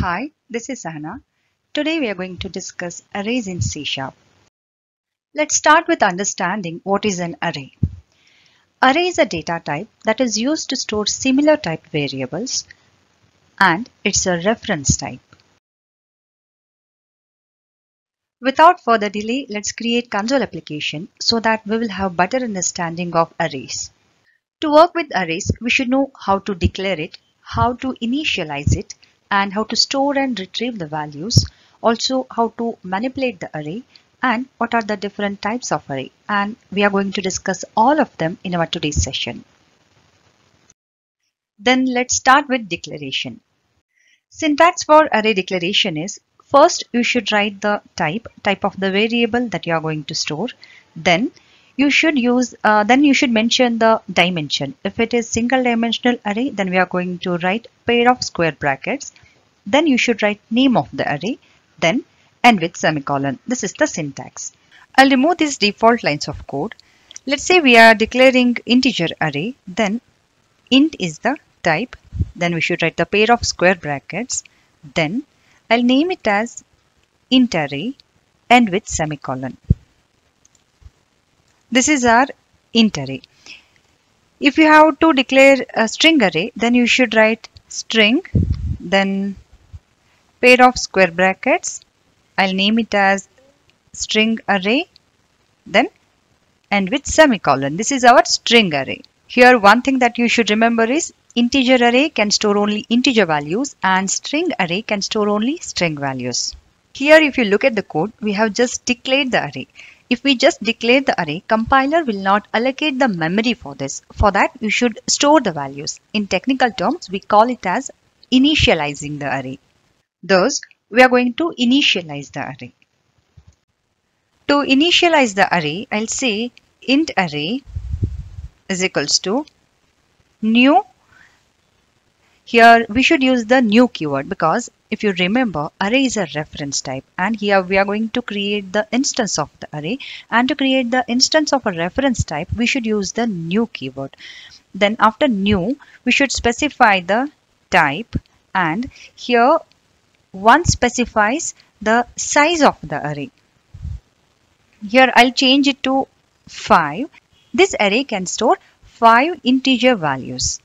Hi, this is Sahana. Today we are going to discuss arrays in C Sharp. Let's start with understanding what is an array. Array is a data type that is used to store similar type variables and it's a reference type. Without further delay, let's create console application so that we will have better understanding of arrays. To work with arrays, we should know how to declare it, how to initialize it, and how to store and retrieve the values, also how to manipulate the array, and what are the different types of array. And we are going to discuss all of them in our today's session. Then let's start with declaration. Syntax for array declaration is first you should write the type, type of the variable that you are going to store. Then you should use uh, then you should mention the dimension. If it is single dimensional array then we are going to write pair of square brackets. Then you should write name of the array then end with semicolon. This is the syntax. I'll remove these default lines of code. Let's say we are declaring integer array then int is the type. Then we should write the pair of square brackets. Then i'll name it as int array end with semicolon this is our int array. If you have to declare a string array, then you should write string, then pair of square brackets. I'll name it as string array, then and with semicolon. This is our string array. Here one thing that you should remember is integer array can store only integer values and string array can store only string values. Here if you look at the code, we have just declared the array. If we just declare the array, compiler will not allocate the memory for this. For that, you should store the values. In technical terms, we call it as initializing the array. Thus, we are going to initialize the array. To initialize the array, I'll say int array is equals to new here we should use the new keyword because if you remember array is a reference type and here we are going to create the instance of the array and to create the instance of a reference type we should use the new keyword. Then after new we should specify the type and here one specifies the size of the array. Here I'll change it to 5. This array can store 5 integer values.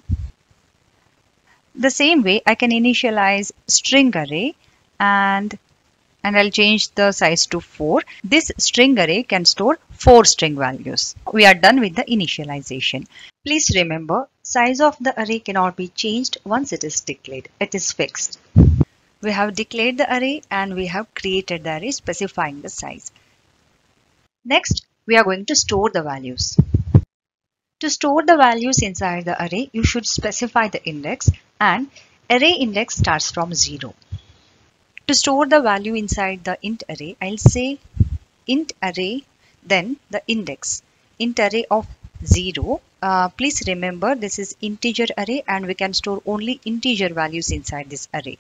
The same way I can initialize string array and and I'll change the size to 4. This string array can store 4 string values. We are done with the initialization. Please remember size of the array cannot be changed once it is declared. It is fixed. We have declared the array and we have created the array specifying the size. Next, we are going to store the values. To store the values inside the array, you should specify the index and array index starts from 0. To store the value inside the int array, I'll say int array then the index int array of 0. Uh, please remember this is integer array and we can store only integer values inside this array.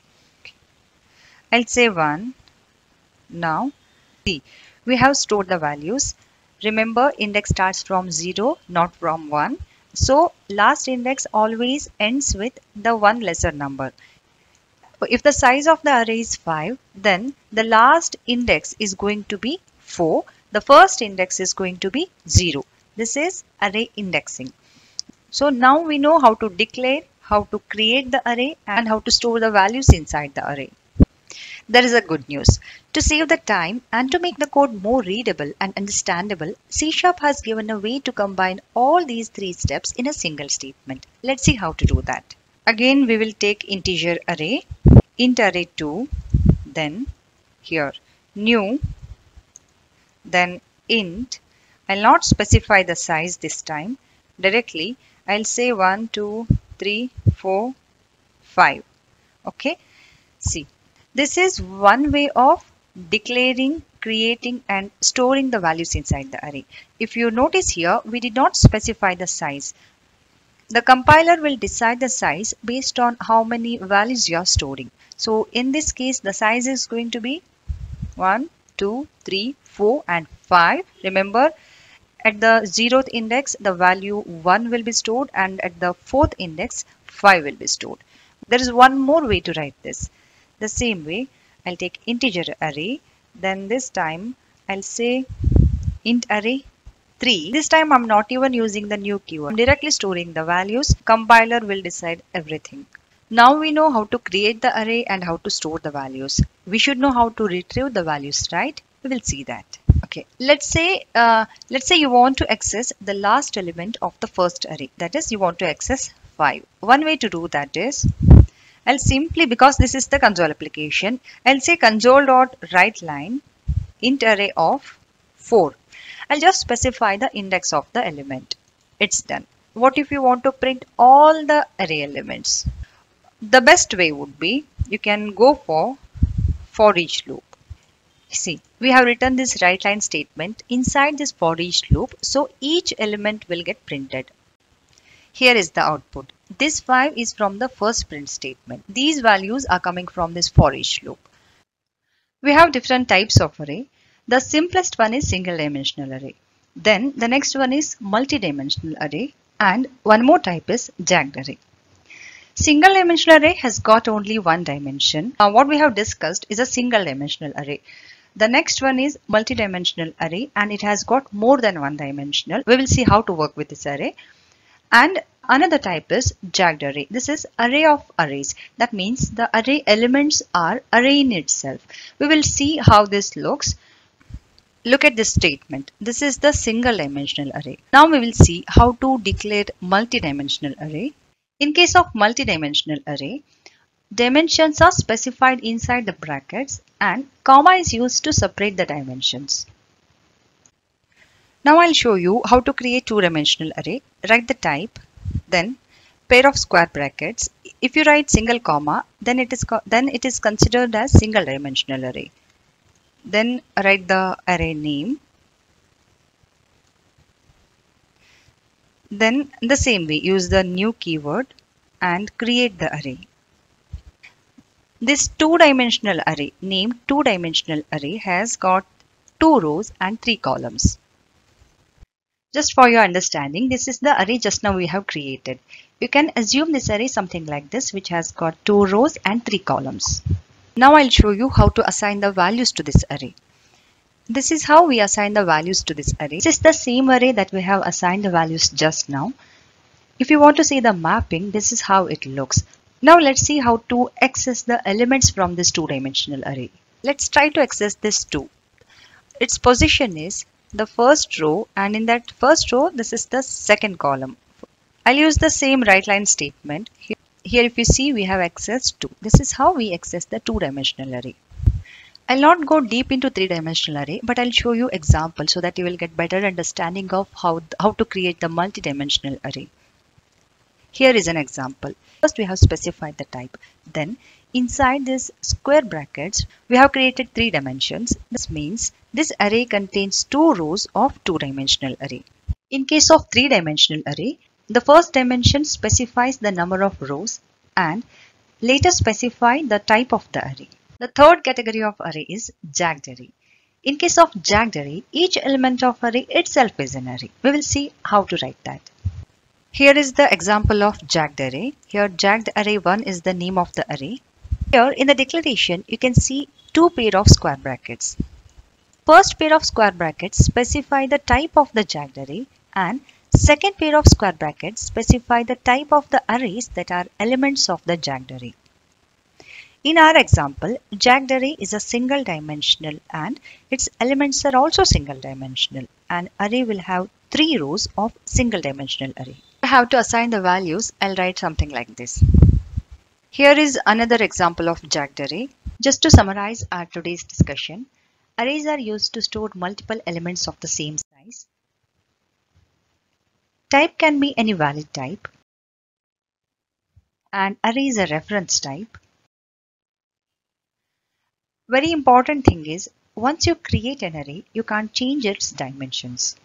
I'll say 1. Now see we have stored the values. Remember index starts from 0 not from 1. So last index always ends with the one lesser number. If the size of the array is 5, then the last index is going to be 4. The first index is going to be 0. This is array indexing. So now we know how to declare, how to create the array and how to store the values inside the array. There is a good news. To save the time and to make the code more readable and understandable, C Sharp has given a way to combine all these three steps in a single statement. Let's see how to do that. Again, we will take integer array, int array 2, then here new, then int. I'll not specify the size this time. Directly, I'll say 1, 2, 3, 4, 5. Okay. See, this is one way of declaring, creating and storing the values inside the array. If you notice here, we did not specify the size. The compiler will decide the size based on how many values you are storing. So in this case, the size is going to be 1, 2, 3, 4 and 5. Remember, at the 0th index, the value 1 will be stored and at the 4th index, 5 will be stored. There is one more way to write this. The same way, I'll take integer array. Then this time, I'll say int array 3. This time I'm not even using the new keyword. I'm directly storing the values. Compiler will decide everything. Now we know how to create the array and how to store the values. We should know how to retrieve the values, right? We will see that. Okay, let's say uh, let's say you want to access the last element of the first array. That is, you want to access 5. One way to do that is I'll simply because this is the console application, I'll say console dot write line int array of 4 I'll just specify the index of the element. It's done. What if you want to print all the array elements? The best way would be you can go for for each loop. See, we have written this write line statement inside this for each loop, so each element will get printed. Here is the output. This 5 is from the first print statement. These values are coming from this for each loop. We have different types of array. The simplest one is single dimensional array. Then the next one is multi-dimensional array and one more type is jagged array. Single dimensional array has got only one dimension. Now what we have discussed is a single dimensional array. The next one is multi-dimensional array and it has got more than one dimensional. We will see how to work with this array. And another type is jagged array. This is array of arrays. That means the array elements are array in itself. We will see how this looks. Look at this statement. This is the single dimensional array. Now we will see how to declare multi-dimensional array. In case of multi-dimensional array, dimensions are specified inside the brackets and comma is used to separate the dimensions. Now I'll show you how to create two-dimensional array. Write the type, then pair of square brackets. If you write single comma, then it is then it is considered as single dimensional array. Then write the array name. Then the same way use the new keyword and create the array. This two-dimensional array named two-dimensional array has got two rows and three columns. Just for your understanding, this is the array just now we have created. You can assume this array something like this which has got two rows and three columns. Now I'll show you how to assign the values to this array. This is how we assign the values to this array. This is the same array that we have assigned the values just now. If you want to see the mapping, this is how it looks. Now let's see how to access the elements from this two-dimensional array. Let's try to access this 2. Its position is the first row and in that first row this is the second column. I'll use the same write line statement. Here if you see we have access to. This is how we access the two-dimensional array. I'll not go deep into three-dimensional array but I'll show you example so that you will get better understanding of how, how to create the multi-dimensional array. Here is an example. First we have specified the type. Then inside this square brackets we have created three dimensions. This means this array contains two rows of two-dimensional array. In case of three-dimensional array the first dimension specifies the number of rows and later specify the type of the array. The third category of array is jagged array. In case of jagged array, each element of array itself is an array. We will see how to write that. Here is the example of jagged array. Here jagged array 1 is the name of the array. Here in the declaration, you can see two pair of square brackets. First pair of square brackets specify the type of the jagged array and Second pair of square brackets specify the type of the arrays that are elements of the jagged array. In our example, jagged array is a single dimensional and its elements are also single dimensional. An array will have three rows of single dimensional array. I have to assign the values, I'll write something like this. Here is another example of jagged array. Just to summarize our today's discussion, arrays are used to store multiple elements of the same size Type can be any valid type. And array is a reference type. Very important thing is once you create an array, you can't change its dimensions.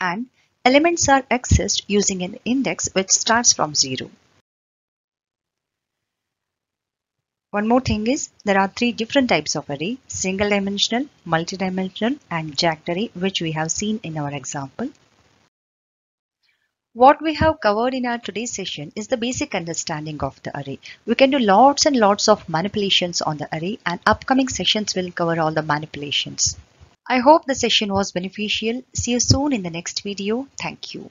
And elements are accessed using an index which starts from 0. One more thing is there are three different types of array single dimensional, multidimensional and jagged array which we have seen in our example. What we have covered in our today's session is the basic understanding of the array. We can do lots and lots of manipulations on the array and upcoming sessions will cover all the manipulations. I hope the session was beneficial. See you soon in the next video. Thank you.